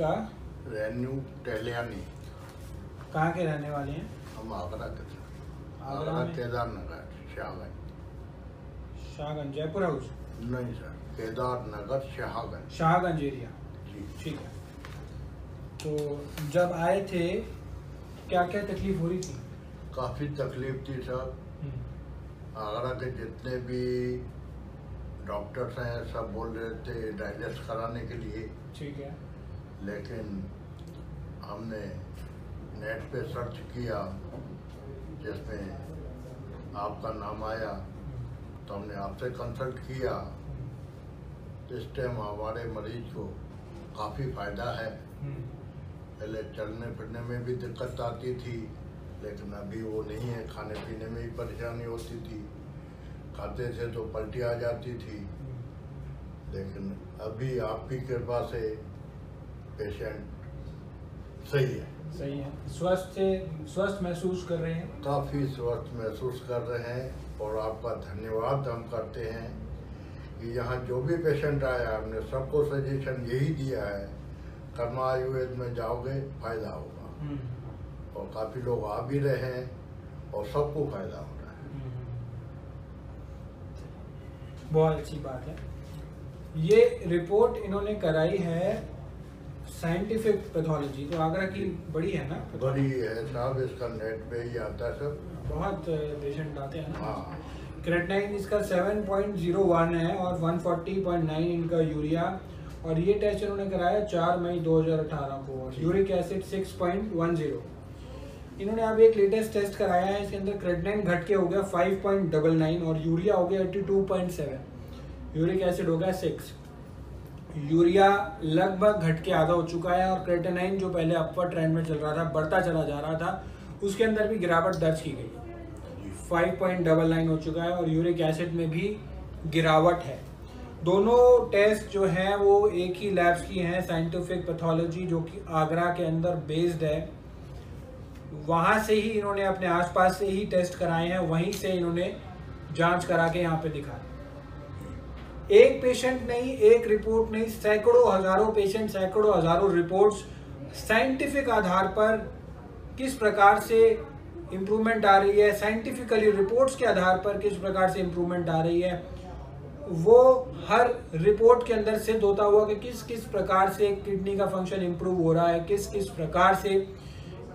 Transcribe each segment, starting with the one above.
इसका रेन्यू टेलियानी कहाँ के रहने वाले हैं? हम आगरा के थे। आगरा? केदारनगर शाहगंज। शाहगंज जयपुर हाउस? नहीं सर केदारनगर शाहगंज। शाहगंज एरिया। जी। ठीक है। तो जब आए थे क्या क्या तकलीफ़ हो रही थी? काफ़ी तकलीफ़ थी सर। हम्म, आगरा के जितने भी डॉक्टर्स हैं सब बोल रहे थे डाइजेस्ट कराने के लिए। ठीक है। लेकिन हमने नेट पे सर्च किया, जिसमें आपका नाम आया तो हमने आपसे कंसल्ट किया। इस टाइम हमारे मरीज़ को काफ़ी फ़ायदा है। पहले चलने फिरने में भी दिक्कत आती थी, लेकिन अभी वो नहीं है। खाने पीने में भी परेशानी होती थी। खाते थे तो पलटी आ जाती थी। लेकिन अभी आपकी कृपा से पेशेंट सही है। सही है। स्वस्थ स्वस्थ महसूस कर रहे हैं। काफ़ी स्वस्थ महसूस कर रहे हैं और आपका धन्यवाद हम करते हैं कि यहाँ जो भी पेशेंट आया हमने सबको सजेशन यही दिया है कर्मा आयुर्वेद में जाओगे फ़ायदा होगा। हम्म, और काफ़ी लोग आ भी रहे हैं और सबको फ़ायदा हो रहा है। हम्म। बहुत अच्छी बात है। ये रिपोर्ट इन्होंने कराई है साइंटिफिक पैथोलॉजी तो आगरा की बड़ी है ना? बड़ी है साहब इसका नेट पे ही आता है सब। बहुत पेशेंट आते हैं ना। हाँ। क्रेटनाइन इसका 7.01 है और 140.9 इनका यूरिया और ये टेस्ट इन्होंने कराया 4 मई 2018 को यूरिक एसिड 6.10 इन्होंने अब एक लेटेस्ट टेस्ट कराया है इसके अंदर क्रेटनाइन घट के हो गया 5.99 और यूरिया हो गया 82.7 यूरिक एसिड हो गया 6 यूरिया लगभग घट के आधा हो चुका है और क्रेटेनाइन जो पहले अपर ट्रेंड में चल रहा था, बढ़ता चला जा रहा था, उसके अंदर भी गिरावट दर्ज की गई फाइव पॉइंट डबल नाइन हो चुका है और यूरिक एसिड में भी गिरावट है। दोनों टेस्ट जो हैं, वो एक ही लैब्स की हैं साइंटिफिक पैथोलॉजी जो कि आगरा के अंदर बेस्ड है। वहाँ से ही इन्होंने अपने आसपास से ही टेस्ट कराए हैं, वहीं से इन्होंने जाँच करा के यहाँ पे दिखाया एक पेशेंट नहीं, एक रिपोर्ट नहीं, सैकड़ों, हज़ारों पेशेंट सैकड़ों, हज़ारों रिपोर्ट्स साइंटिफिक आधार पर किस प्रकार से इम्प्रूवमेंट आ रही है साइंटिफिकली रिपोर्ट्स के आधार पर किस प्रकार से इम्प्रूवमेंट आ रही है, वो हर रिपोर्ट के अंदर सिद्ध होता हुआ कि किस किस प्रकार से किडनी का फ़ंक्शन इम्प्रूव हो रहा है, किस किस प्रकार से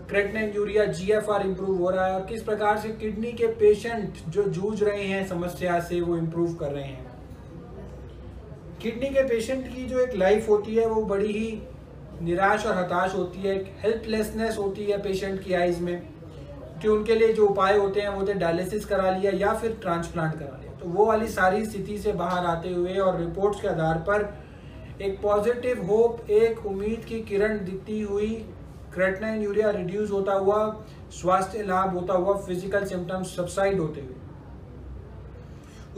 creatinine urea G F R improve हो रहा है, और किस प्रकार से किडनी के पेशेंट जो जूझ रहे हैं, समस्या से वो इम्प्रूव कर रहे हैं। किडनी के पेशेंट की जो एक लाइफ होती है, वो बड़ी ही निराश और हताश होती है, एक हेल्पलेसनेस होती है पेशेंट की आइज़ में, कि उनके लिए जो उपाय होते हैं, वो होते डायलिसिस करा लिया या फिर ट्रांसप्लांट करा लिया। तो वो वाली सारी स्थिति से बाहर आते हुए और रिपोर्ट्स के आधार पर एक पॉजिटिव होप एक उम्मीद की किरण दिखती हुई क्रेटनाइन यूरिया रिड्यूस होता हुआ, स्वास्थ्य लाभ होता हुआ फ़िज़िकल सिम्टम्स सबसाइड होते हुए।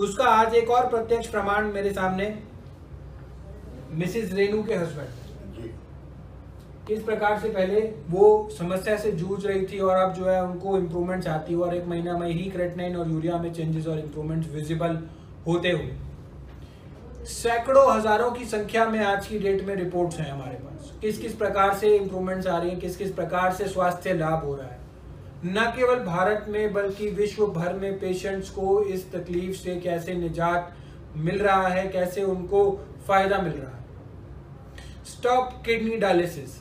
उसका आज एक और प्रत्यक्ष प्रमाण मेरे सामने मिसिस रेनू के हस्बैंड। इस प्रकार से पहले वो समस्या से जूझ रही थी और अब जो है उनको इम्प्रूवमेंट्स आती हुई और एक महीना में ही क्रेटनाइन और यूरिया में चेंजेस और इम्प्रूवमेंट्स विजिबल होते हुए। सैकड़ों हज़ारों की संख्या में आज की डेट में रिपोर्ट्स हैं हमारे पास। किस किस प्रकार से इम्प्रूवमेंट्स आ रही हैं किस किस प्रकार से स्वास्थ्य लाभ हो रहा है। न केवल भारत में बल्कि विश्व भर में पेशेंट्स को इस तकलीफ़ से कैसे निजात मिल रहा है कैसे उनको फ़ायदा मिल रहा है। Stop kidney dialysis